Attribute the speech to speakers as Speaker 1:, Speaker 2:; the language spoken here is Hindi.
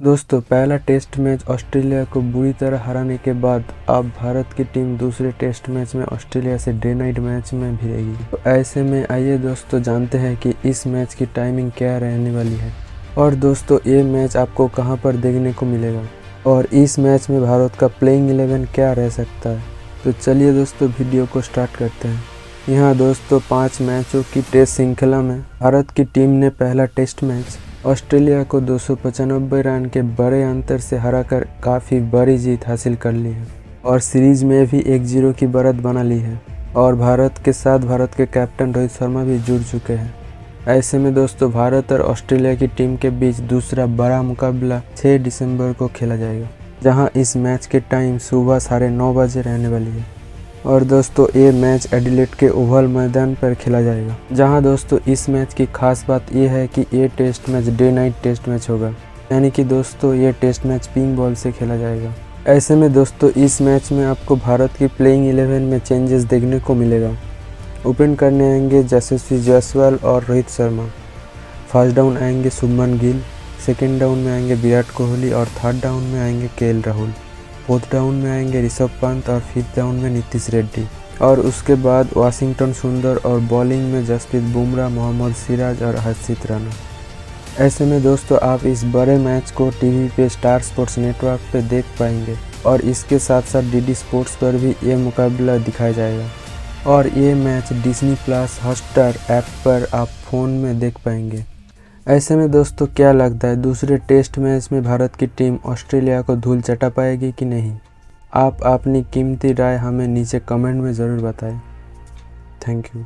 Speaker 1: दोस्तों, पहला टेस्ट मैच ऑस्ट्रेलिया को बुरी तरह हराने के बाद अब भारत की टीम दूसरे टेस्ट मैच में ऑस्ट्रेलिया से डे नाइट मैच में भिड़ेगी तो ऐसे में आइए दोस्तों, जानते हैं कि इस मैच की टाइमिंग क्या रहने वाली है। और दोस्तों, ये मैच आपको कहाँ पर देखने को मिलेगा? और इस मैच में भारत का प्लेइंग इलेवन क्या रह सकता है? तो चलिए दोस्तों, वीडियो को स्टार्ट करते हैं। यहाँ दोस्तों, पाँच मैचों की टेस्ट श्रृंखला में भारत की टीम ने पहला टेस्ट मैच ऑस्ट्रेलिया को दो रन के बड़े अंतर से हराकर काफ़ी बड़ी जीत हासिल कर ली है और सीरीज़ में भी एक ज़ीरो की बढ़त बना ली है। और भारत के साथ भारत के कैप्टन रोहित शर्मा भी जुड़ चुके हैं। ऐसे में दोस्तों, भारत और ऑस्ट्रेलिया की टीम के बीच दूसरा बड़ा मुकाबला 6 दिसंबर को खेला जाएगा, जहाँ इस मैच के टाइम सुबह साढ़े नौ बजे रहने वाली है। और दोस्तों, ये मैच एडिलेट के ओवल मैदान पर खेला जाएगा। जहाँ दोस्तों, इस मैच की खास बात यह है कि ये test match day night test match होगा। यानी कि दोस्तों, ये टेस्ट मैच पिंक बॉल से खेला जाएगा। ऐसे में दोस्तों, इस मैच में आपको भारत की प्लेइंग इलेवन में चेंजेस देखने को मिलेगा। ओपन करने आएँगे यशस्वी जायसवाल और रोहित शर्मा। फ़र्स्ट डाउन आएँगे शुभमन गिल, सेकेंड डाउन में आएँगे विराट कोहली और थर्ड डाउन में आएँगे के राहुल। फोर्थ डाउन में आएँगे ऋषभ पंत और फिफ्थ डाउन में नीतीश रेड्डी। और उसके बाद वाशिंगटन सुंदर और बॉलिंग में जसप्रीत बुमराह, मोहम्मद सिराज और हर्षित राणा। ऐसे में दोस्तों, आप इस बड़े मैच को टीवी पे स्टार स्पोर्ट्स नेटवर्क पे देख पाएँगे और इसके साथ साथ डीडी स्पोर्ट्स पर भी ये मुकाबला दिखाया जाएगा। और ये match Disney plus Hotstar app पर आप फ़ोन में देख पाएँगे। ऐसे में दोस्तों क्या लगता है, दूसरे टेस्ट मैच में भारत की टीम ऑस्ट्रेलिया को धूल चटा पाएगी कि नहीं? आप अपनी कीमती राय हमें नीचे कमेंट में ज़रूर बताएँ। Thank you.